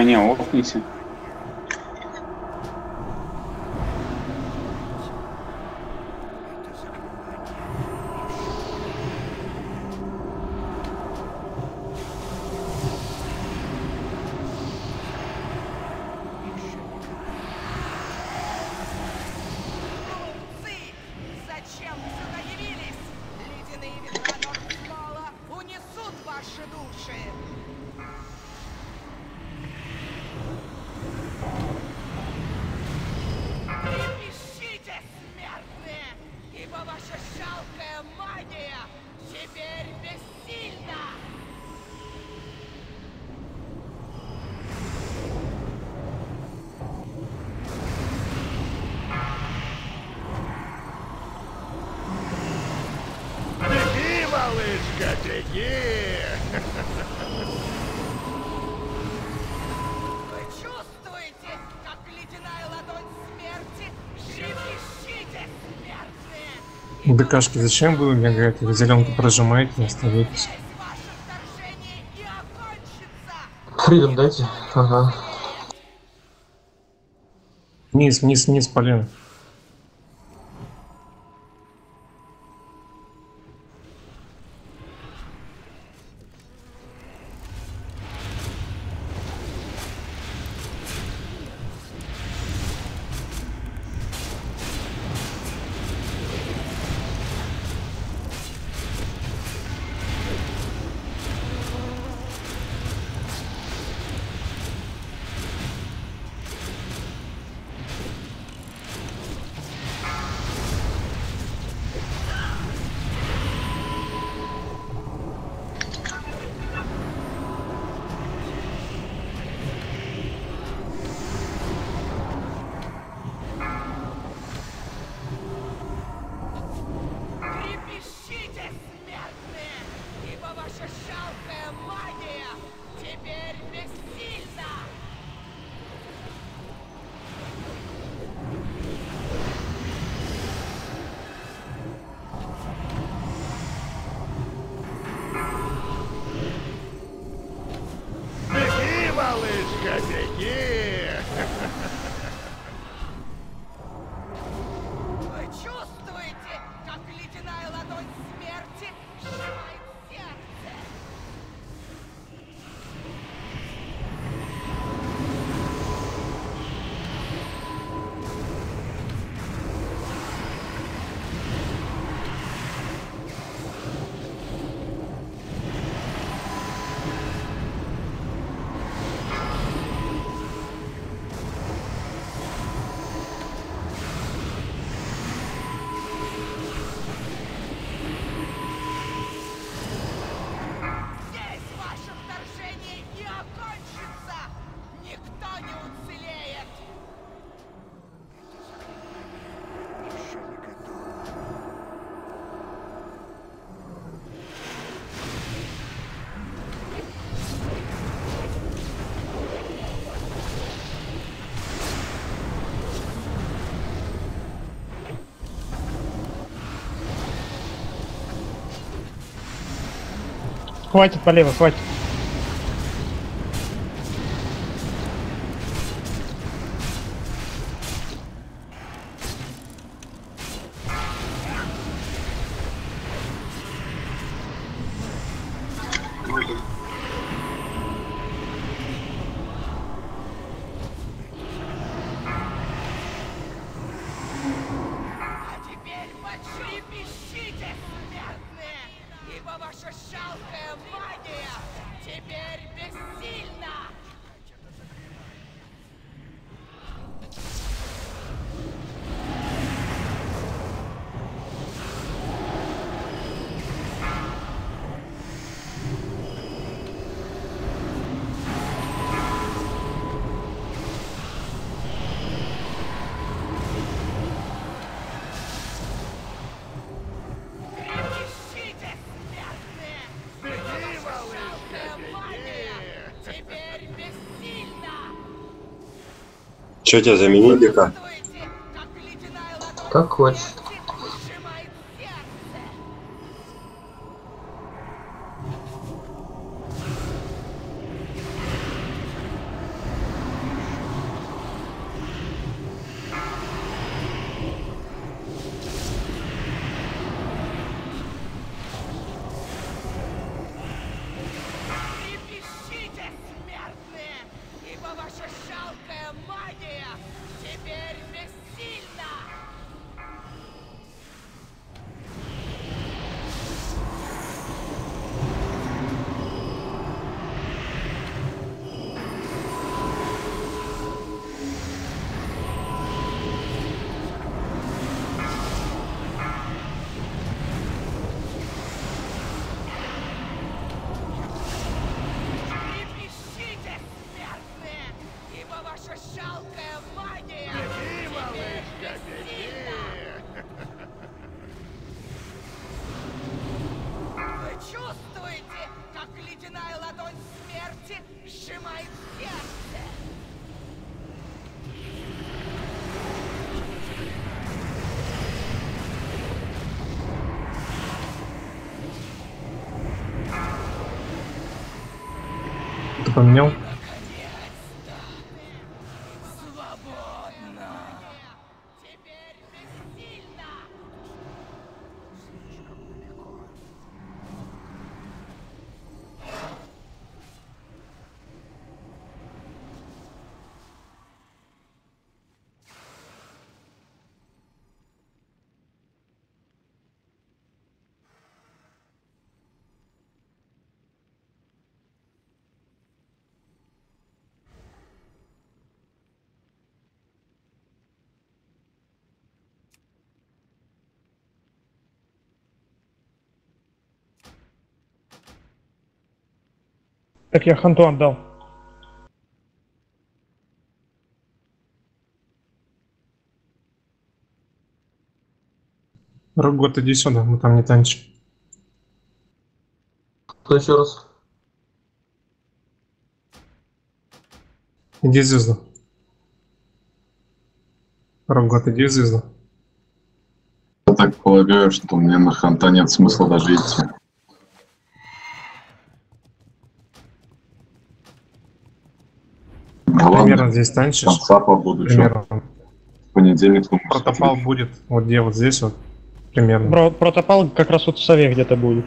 коня охните ДКшки зачем было? Мне говорят, вы зеленку прожимаете, не остановитесь. Фридом дайте. Ага. Вниз, вниз, вниз, Полин. Хватит, полево, хватит. Че тебя заменили-ка? Как хочешь. Ты поменял? Так я ханту отдал. Рогот, иди сюда, мы там не танчим. Кто еще раз? Иди в звезду. Рогот, иди в звезду. Я так полагаю, что мне на ханта нет смысла даже идти. Примерно здесь танчишь. побуду, что Примерно. в понедельник Протопал будет вот где вот здесь вот. Примерно. Бро, протопал как раз вот в сове где-то будет.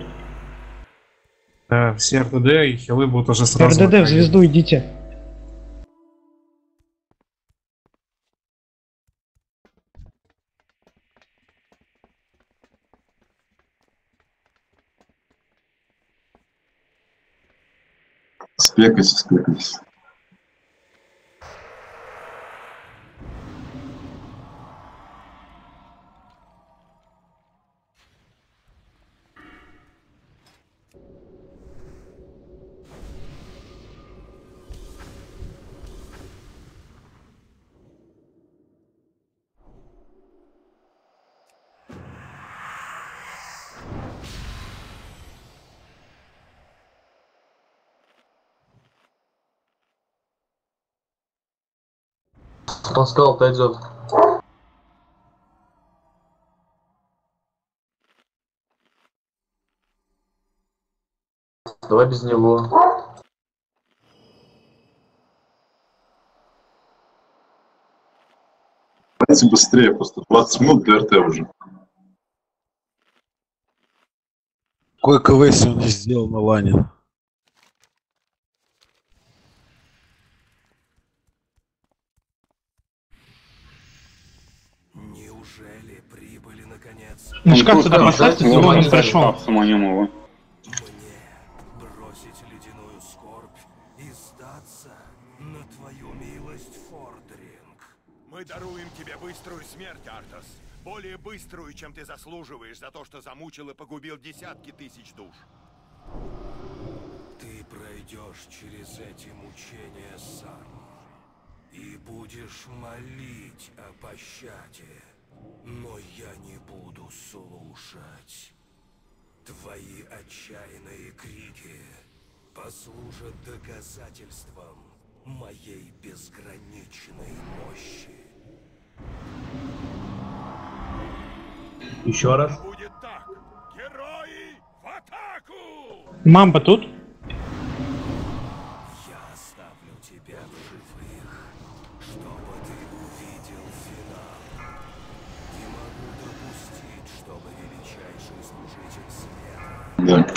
Да, все РДД и хилы будут уже сразу. РДД в звезду идите. Спекайся, спекайся. Он сказал, отойдет. Давай без него. Давайте быстрее, просто 20 минут до РТ уже. Какой КВ сегодня сделал на лане? На шкаф туда поставьте, чтобы он не пришел. Мне бросить ледяную скорбь и сдаться на твою милость, Фордринг. Мы даруем тебе быструю смерть, Артас. Более быструю, чем ты заслуживаешь за то, что замучил и погубил десятки тысяч душ. Ты пройдешь через эти мучения сам и будешь молить о пощаде. Но я не буду слушать. Твои отчаянные крики послужат доказательством моей безграничной мощи. Еще раз. Будет так. Герои в атаку! Мамба тут? Чтобы величайший служитель света Да.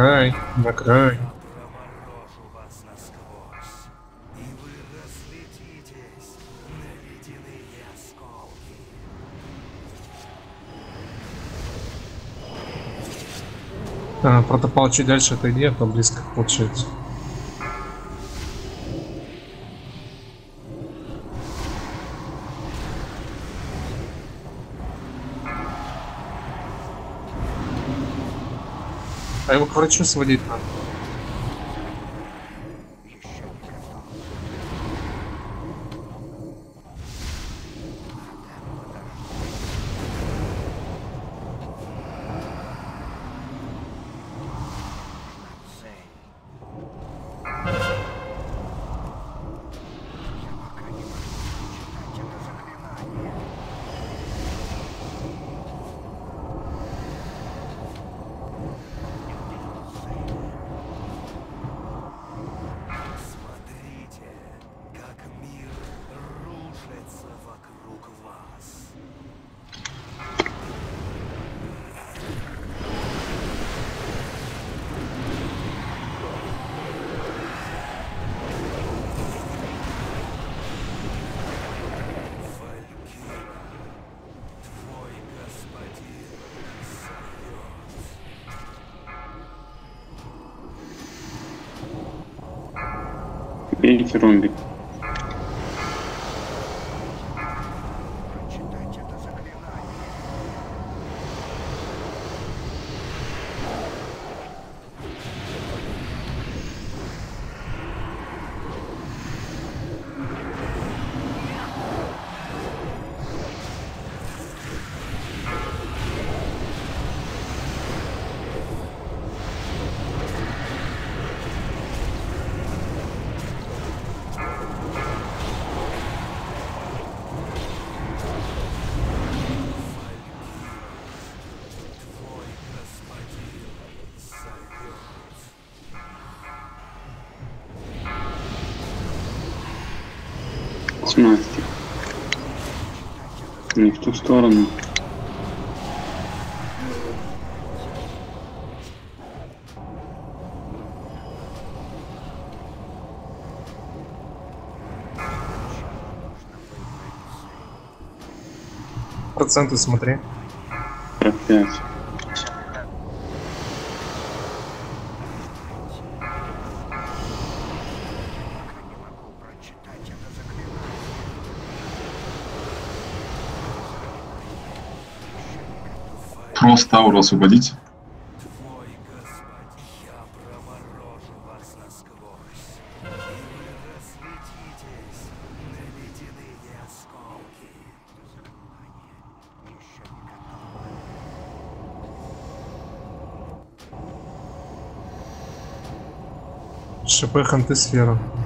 край, на край. А, правда, получить дальше а это идея, там близко получается. а его к врачу сводить надо. принцип 18. Не в ту сторону. Проценты смотри. Опять. Просто ауру освободить. ШП Хантесфера. сфера.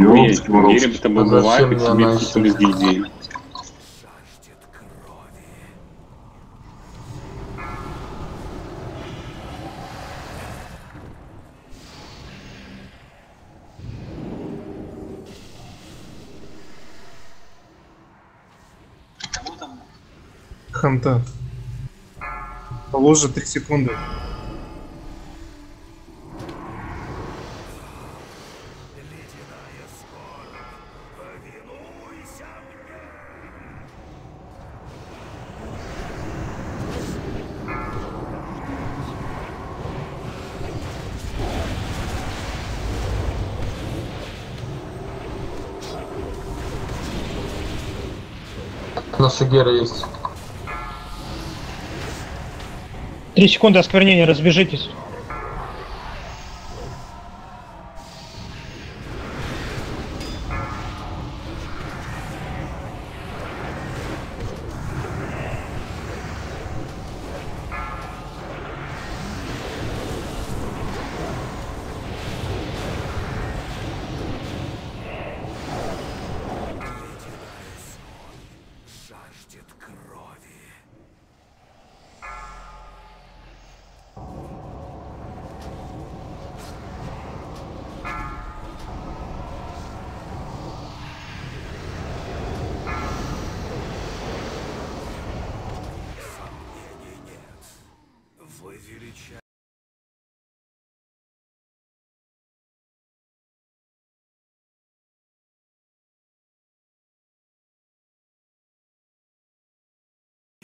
Ёбский тобой бывает, и тебе писали. Ханта. Положи три секунды. Шигера есть. Три секунды осквернения, разбежитесь.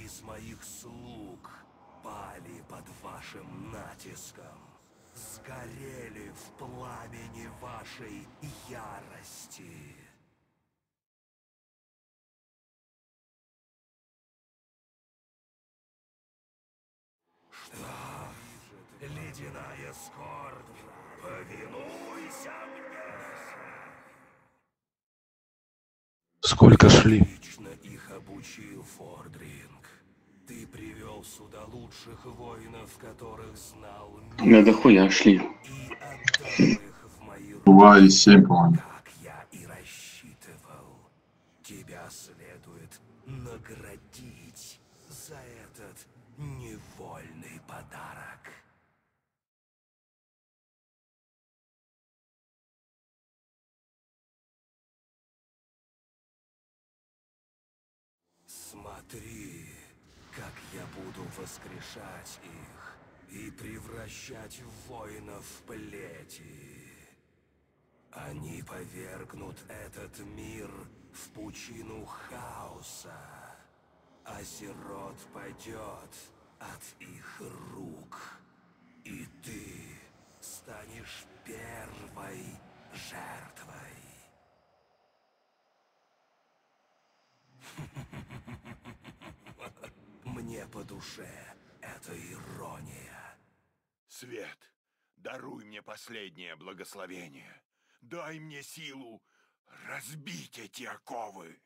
Из моих слуг пали под вашим натиском, сгорели в пламени вашей ярости. Что? Ледяная скорбь, повинуйся мне! Сколько шли? Лично их обучил Фордринг. Ты привел сюда лучших воинов, которых знал мир, Да дохуя шли. и отдал их в мои руки, Два и семь, по-моему. как я и рассчитывал. Тебя следует наградить за этот невольный подарок. Смотри, как я буду воскрешать их и превращать воинов в плети. Они повергнут этот мир в пучину хаоса, а сирот падет от их рук. И ты станешь первой жертвой. Мне по душе эта ирония. Свет, даруй мне последнее благословение. Дай мне силу разбить эти оковы.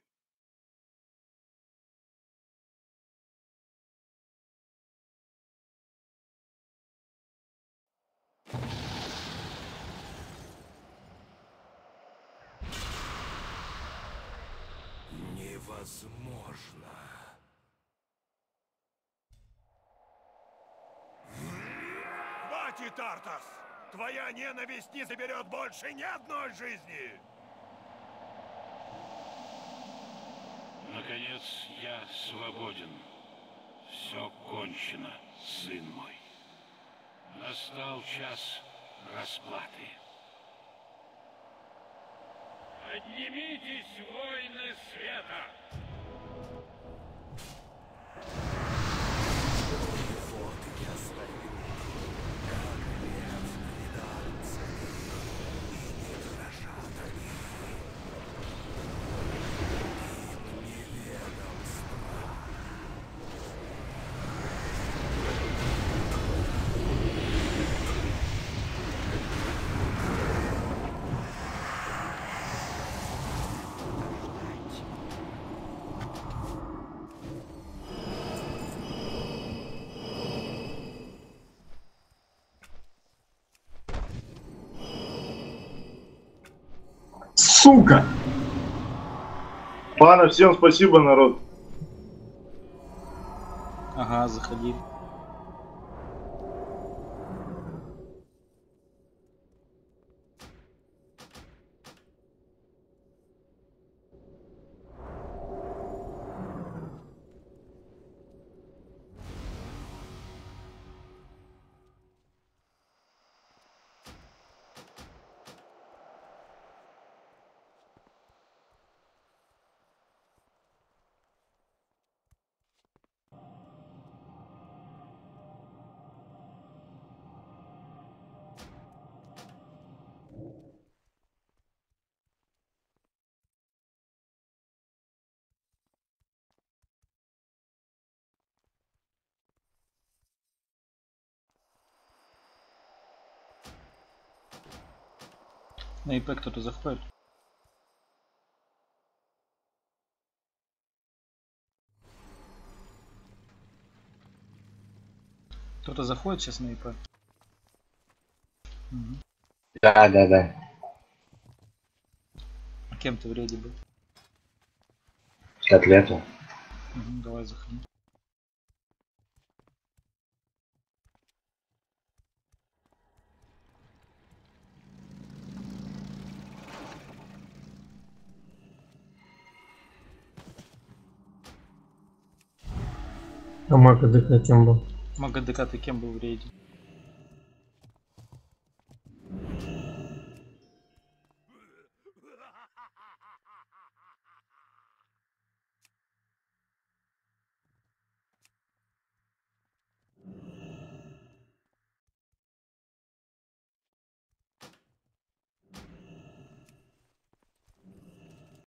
Невозможно. Хватит, Артас! Твоя ненависть не заберет больше ни одной жизни! Наконец я свободен. Все кончено, сын мой. Настал час расплаты. Поднимитесь, воины света! Сука! Пана, всем спасибо, народ. Ага, заходи. На ИП кто-то заходит? Кто-то заходит сейчас на ИП? Мгм. Да, да, да. А кем ты в рейде был? Котлету. Мгм, давай заходи. А Мага ДК кем был? Мага ДК ты кем был в рейде?